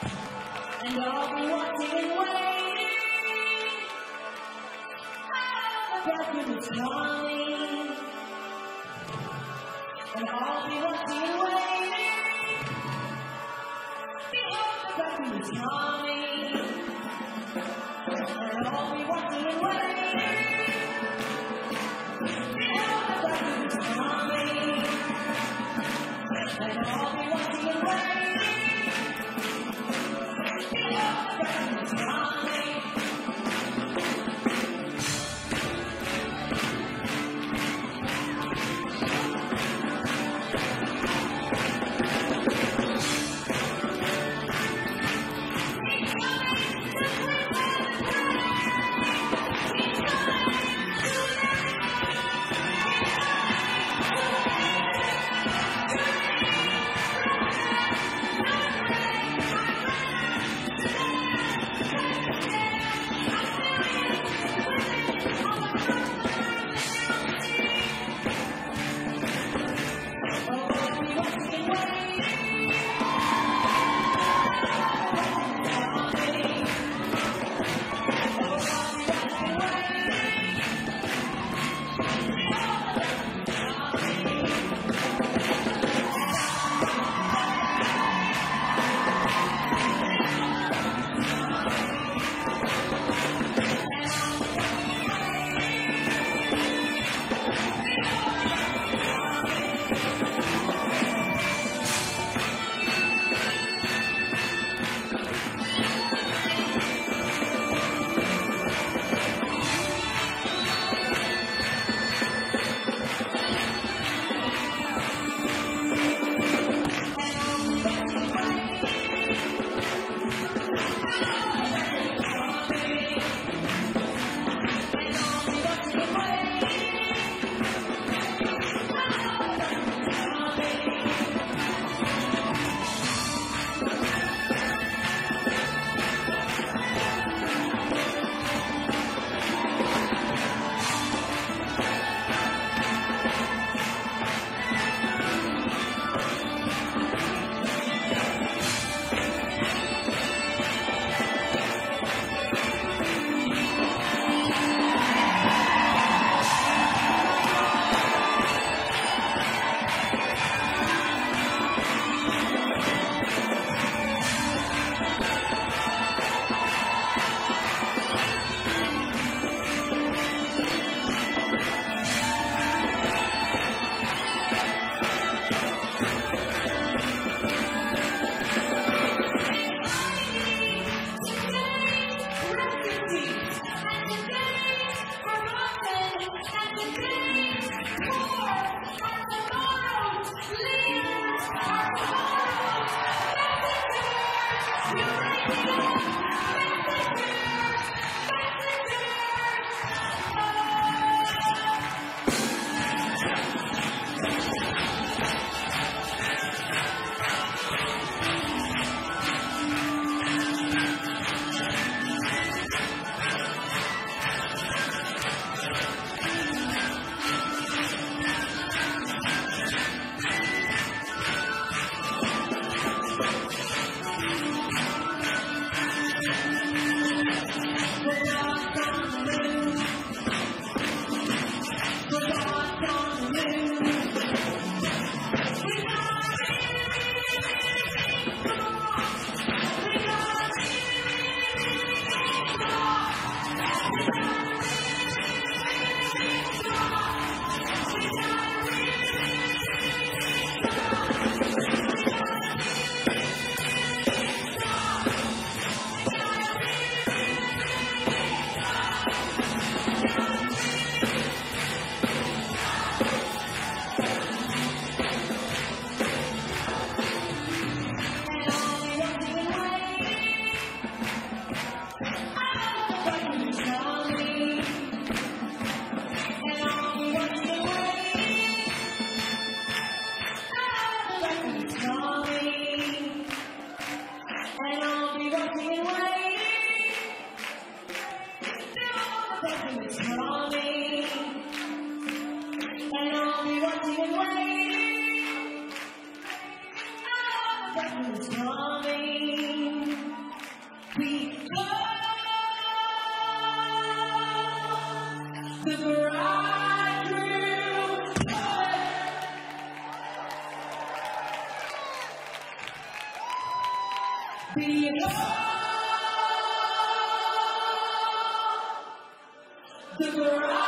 And I'll be watching and waiting. Oh, breath is coming. And I'll be watching and waiting. The breath is coming. And I'll be watching and waiting. and I'll be watching and waiting. I know the coming. We go. The bridegroom. Behold. The bride.